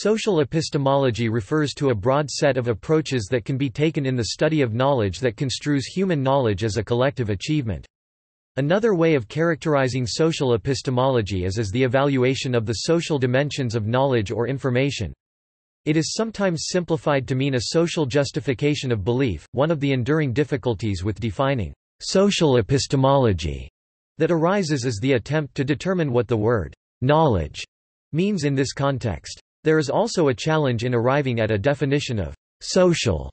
Social epistemology refers to a broad set of approaches that can be taken in the study of knowledge that construes human knowledge as a collective achievement. Another way of characterizing social epistemology is as the evaluation of the social dimensions of knowledge or information. It is sometimes simplified to mean a social justification of belief. One of the enduring difficulties with defining social epistemology that arises is the attempt to determine what the word knowledge means in this context. There is also a challenge in arriving at a definition of social,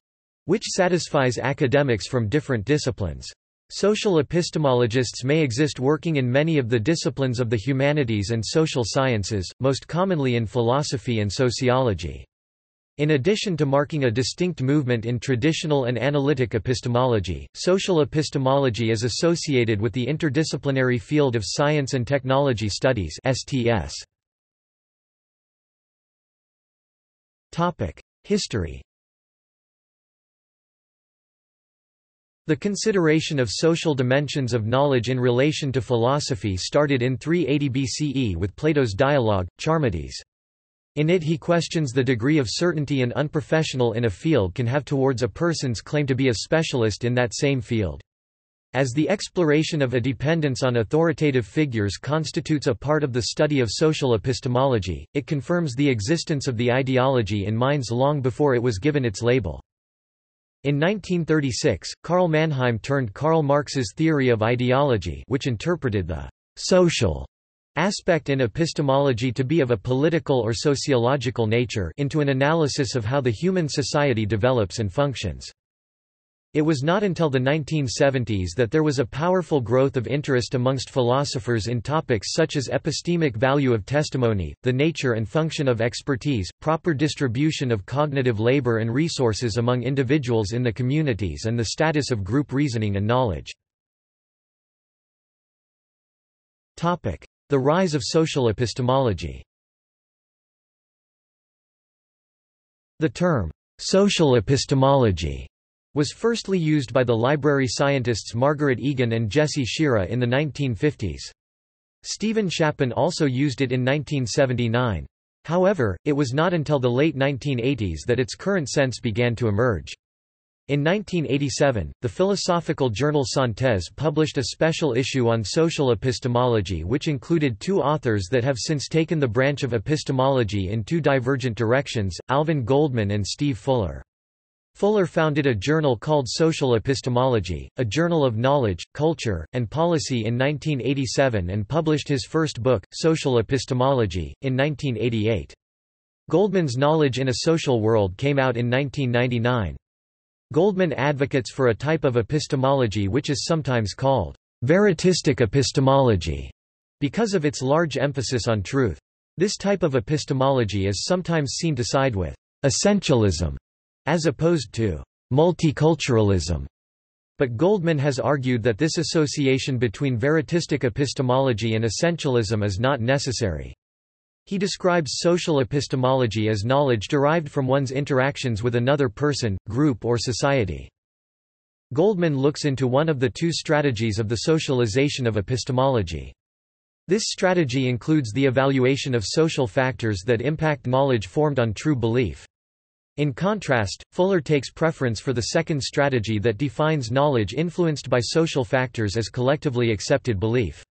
which satisfies academics from different disciplines. Social epistemologists may exist working in many of the disciplines of the humanities and social sciences, most commonly in philosophy and sociology. In addition to marking a distinct movement in traditional and analytic epistemology, social epistemology is associated with the interdisciplinary field of science and technology studies STS. History The consideration of social dimensions of knowledge in relation to philosophy started in 380 BCE with Plato's dialogue, Charmides. In it he questions the degree of certainty an unprofessional in a field can have towards a person's claim to be a specialist in that same field. As the exploration of a dependence on authoritative figures constitutes a part of the study of social epistemology, it confirms the existence of the ideology in minds long before it was given its label. In 1936, Karl Mannheim turned Karl Marx's theory of ideology which interpreted the «social» aspect in epistemology to be of a political or sociological nature into an analysis of how the human society develops and functions. It was not until the 1970s that there was a powerful growth of interest amongst philosophers in topics such as epistemic value of testimony, the nature and function of expertise, proper distribution of cognitive labor and resources among individuals in the communities and the status of group reasoning and knowledge. The rise of social epistemology The term, social epistemology was firstly used by the library scientists Margaret Egan and Jesse Shera in the 1950s. Stephen Shapin also used it in 1979. However, it was not until the late 1980s that its current sense began to emerge. In 1987, the philosophical journal Synthèse published a special issue on social epistemology which included two authors that have since taken the branch of epistemology in two divergent directions, Alvin Goldman and Steve Fuller. Fuller founded a journal called Social Epistemology, a journal of knowledge, culture, and policy in 1987 and published his first book, Social Epistemology, in 1988. Goldman's Knowledge in a Social World came out in 1999. Goldman advocates for a type of epistemology which is sometimes called veritistic epistemology because of its large emphasis on truth. This type of epistemology is sometimes seen to side with essentialism as opposed to multiculturalism. But Goldman has argued that this association between veritistic epistemology and essentialism is not necessary. He describes social epistemology as knowledge derived from one's interactions with another person, group or society. Goldman looks into one of the two strategies of the socialization of epistemology. This strategy includes the evaluation of social factors that impact knowledge formed on true belief. In contrast, Fuller takes preference for the second strategy that defines knowledge influenced by social factors as collectively accepted belief.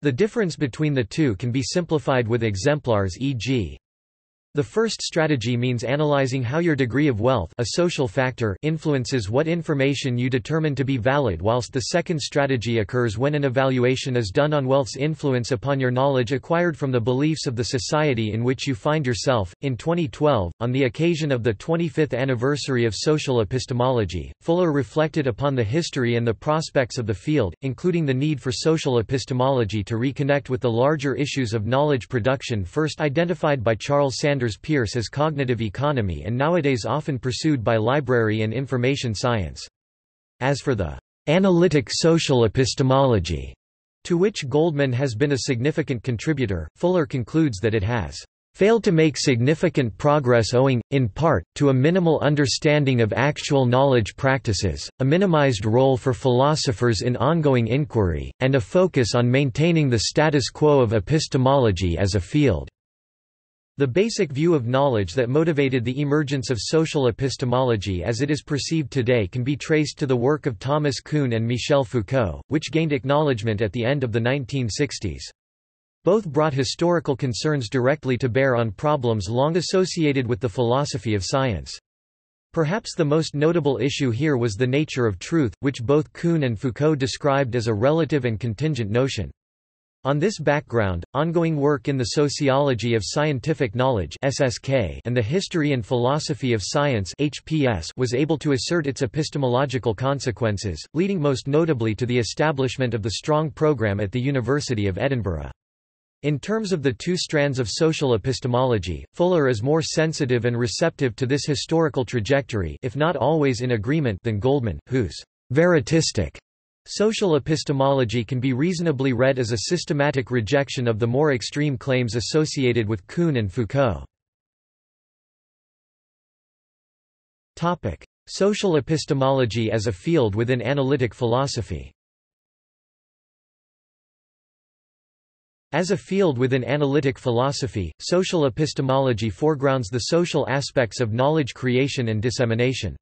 The difference between the two can be simplified with exemplars e.g. The first strategy means analyzing how your degree of wealth a social factor influences what information you determine to be valid whilst the second strategy occurs when an evaluation is done on wealth's influence upon your knowledge acquired from the beliefs of the society in which you find yourself. In 2012, on the occasion of the 25th anniversary of social epistemology, Fuller reflected upon the history and the prospects of the field, including the need for social epistemology to reconnect with the larger issues of knowledge production first identified by Charles Sanders Peirce as cognitive economy and nowadays often pursued by library and information science. As for the analytic social epistemology, to which Goldman has been a significant contributor, Fuller concludes that it has failed to make significant progress owing, in part, to a minimal understanding of actual knowledge practices, a minimized role for philosophers in ongoing inquiry, and a focus on maintaining the status quo of epistemology as a field. The basic view of knowledge that motivated the emergence of social epistemology as it is perceived today can be traced to the work of Thomas Kuhn and Michel Foucault, which gained acknowledgement at the end of the 1960s. Both brought historical concerns directly to bear on problems long associated with the philosophy of science. Perhaps the most notable issue here was the nature of truth, which both Kuhn and Foucault described as a relative and contingent notion. On this background, ongoing work in the sociology of scientific knowledge (SSK) and the history and philosophy of science (HPS) was able to assert its epistemological consequences, leading most notably to the establishment of the Strong program at the University of Edinburgh. In terms of the two strands of social epistemology, Fuller is more sensitive and receptive to this historical trajectory if not always in agreement than Goldman, whose veritistic Social epistemology can be reasonably read as a systematic rejection of the more extreme claims associated with Kuhn and Foucault. Social epistemology as a field within analytic philosophy As a field within analytic philosophy, social epistemology foregrounds the social aspects of knowledge creation and dissemination.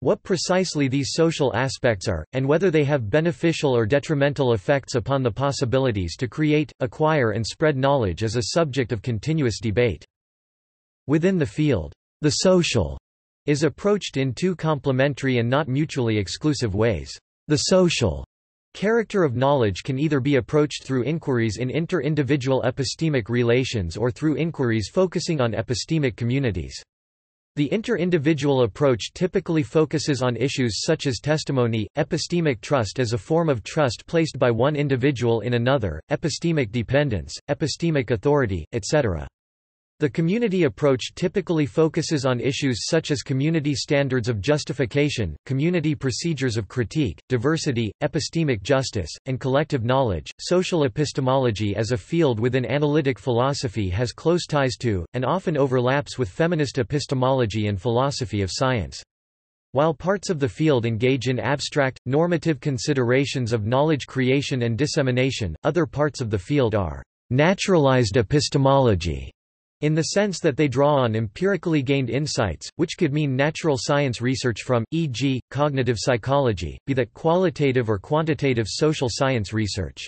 What precisely these social aspects are, and whether they have beneficial or detrimental effects upon the possibilities to create, acquire and spread knowledge is a subject of continuous debate. Within the field, the social is approached in two complementary and not mutually exclusive ways. The social character of knowledge can either be approached through inquiries in inter-individual epistemic relations or through inquiries focusing on epistemic communities. The inter-individual approach typically focuses on issues such as testimony, epistemic trust as a form of trust placed by one individual in another, epistemic dependence, epistemic authority, etc. The community approach typically focuses on issues such as community standards of justification, community procedures of critique, diversity, epistemic justice, and collective knowledge. Social epistemology as a field within analytic philosophy has close ties to, and often overlaps with feminist epistemology and philosophy of science. While parts of the field engage in abstract, normative considerations of knowledge creation and dissemination, other parts of the field are naturalized epistemology in the sense that they draw on empirically gained insights, which could mean natural science research from, e.g., cognitive psychology, be that qualitative or quantitative social science research.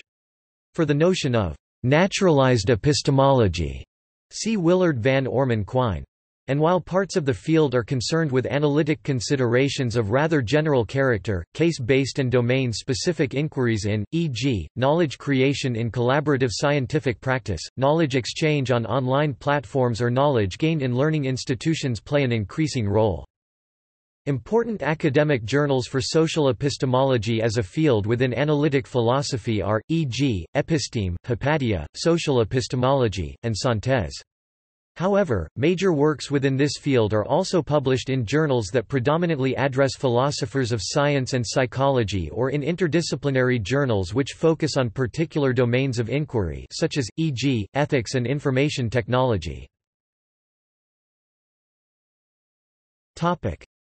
For the notion of naturalized epistemology, see Willard Van Orman Quine. And while parts of the field are concerned with analytic considerations of rather general character, case-based and domain-specific inquiries in, e.g., knowledge creation in collaborative scientific practice, knowledge exchange on online platforms or knowledge gained in learning institutions play an increasing role. Important academic journals for social epistemology as a field within analytic philosophy are, e.g., Episteme, Hypatia, Social Epistemology, and Synthèse. However, major works within this field are also published in journals that predominantly address philosophers of science and psychology or in interdisciplinary journals which focus on particular domains of inquiry such as, e.g., ethics and information technology.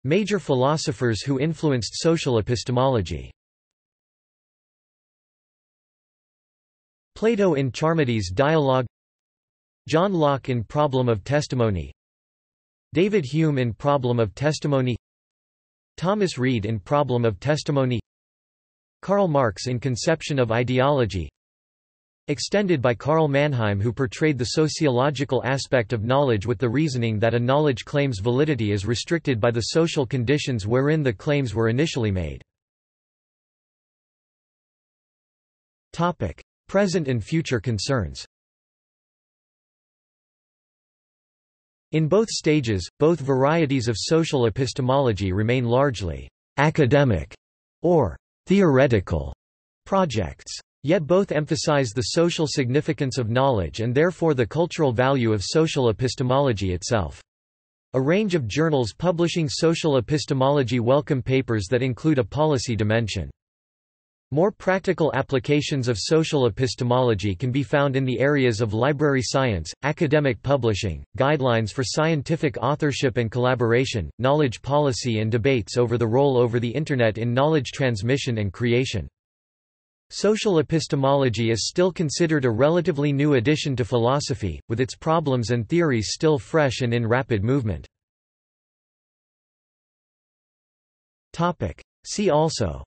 Major philosophers who influenced social epistemology Plato in Charmides Dialogue John Locke in Problem of Testimony David Hume in Problem of Testimony Thomas Reid in Problem of Testimony Karl Marx in Conception of Ideology Extended by Karl Mannheim who portrayed the sociological aspect of knowledge with the reasoning that a knowledge claim's validity is restricted by the social conditions wherein the claims were initially made. Present and future concerns In both stages, both varieties of social epistemology remain largely academic or theoretical projects. Yet both emphasize the social significance of knowledge and therefore the cultural value of social epistemology itself. A range of journals publishing social epistemology welcome papers that include a policy dimension. More practical applications of social epistemology can be found in the areas of library science, academic publishing, guidelines for scientific authorship and collaboration, knowledge policy and debates over the role over the Internet in knowledge transmission and creation. Social epistemology is still considered a relatively new addition to philosophy, with its problems and theories still fresh and in rapid movement. See also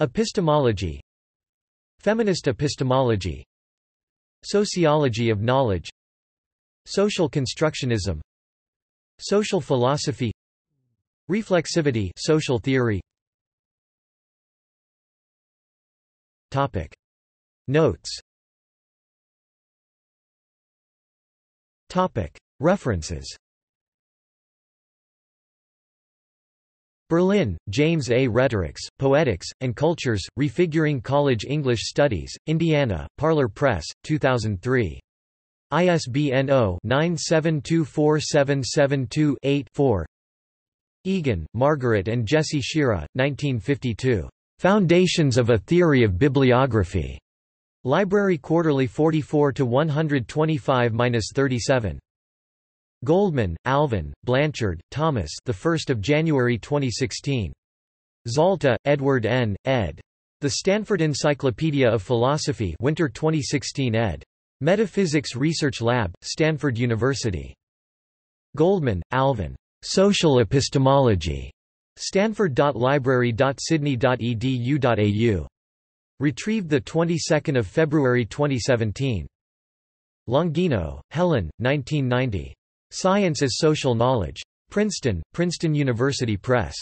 Epistemology Feminist epistemology Sociology of knowledge Social constructionism Social philosophy Reflexivity social theory. Topic. Notes. Topic. References Berlin, James A. Rhetorics, Poetics, and Cultures, Refiguring College English Studies, Indiana, Parlor Press, 2003. ISBN 0-9724772-8-4 Egan, Margaret and Jesse Shera, 1952. Foundations of a Theory of Bibliography. Library Quarterly 44 to 125-37. Goldman, Alvin, Blanchard, Thomas. The 1st of January 2016. Zalta, Edward N. ed. The Stanford Encyclopedia of Philosophy, Winter 2016 ed. Metaphysics Research Lab, Stanford University. Goldman, Alvin. Social Epistemology. Stanford.library.sydney.edu.au. Retrieved the 22nd of February 2017. Longino, Helen, 1990. Science as Social Knowledge. Princeton, Princeton University Press.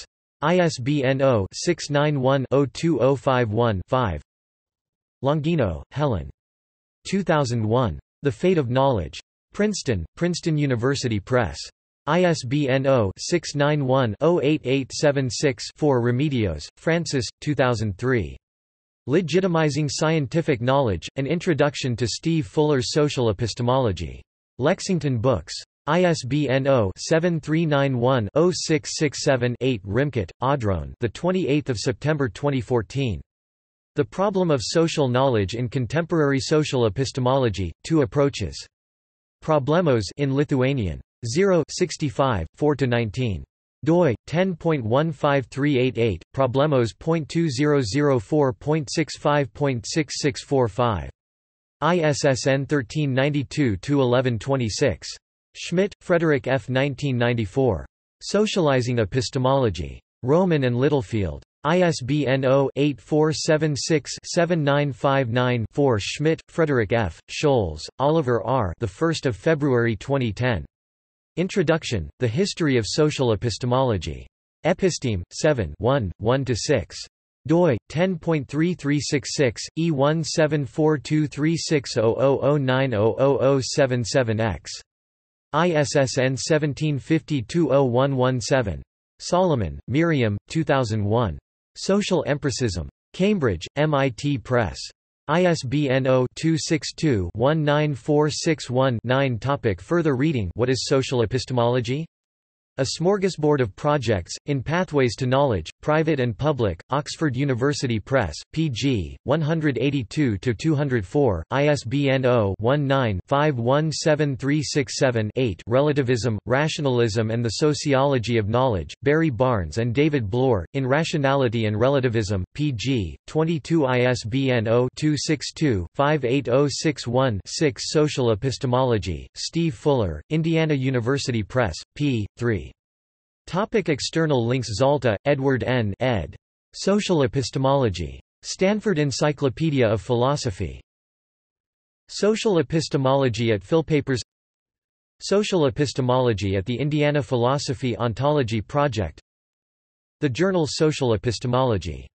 ISBN 0-691-02051-5 Longino, Helen. 2001. The Fate of Knowledge. Princeton, Princeton University Press. ISBN 0-691-08876-4 Remedios, Francis, 2003. Legitimizing Scientific Knowledge, An Introduction to Steve Fuller's Social Epistemology. Lexington Books. ISBN 0-7391-0667-8 Rimkut, Audrone the 28th of September 2014. The Problem of Social Knowledge in Contemporary Social Epistemology, Two Approaches. Problemos in Lithuanian. 0 65, 4–19 doi 10.15388 problemos.2004.65.6645 ISSN 1392-1126 Schmitt, Frederick F. 1994. Socializing Epistemology. Rowman and Littlefield. ISBN 0-8476-7959-4 Schmitt, Frederick F., Scholz, Oliver R. The 1st of February 2010. Introduction, The History of Social Epistemology. Episteme, 7 1, 1–6 doi 10.3366 E174236000900077X ISSN 175201117. Solomon, Miriam, 2001. Social Empiricism. Cambridge, MIT Press. ISBN 0-262-19461-9 Topic Further reading What is social epistemology? A Smorgasbord of Projects, in Pathways to Knowledge, Private and Public, Oxford University Press, pg. 182-204, ISBN 0-19-517367-8 Relativism, Rationalism and the Sociology of Knowledge, Barry Barnes and David Bloor, in Rationality and Relativism, pg. 22 ISBN 0-262-58061-6 Social Epistemology, Steve Fuller, Indiana University Press, p. 3. Topic external links Zalta, Edward N. ed. Social Epistemology. Stanford Encyclopedia of Philosophy. Social Epistemology at Philpapers Social Epistemology at the Indiana Philosophy Ontology Project The journal Social Epistemology